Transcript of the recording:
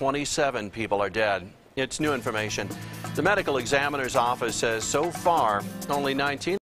27 people are dead. It's new information. The medical examiner's office says so far only 19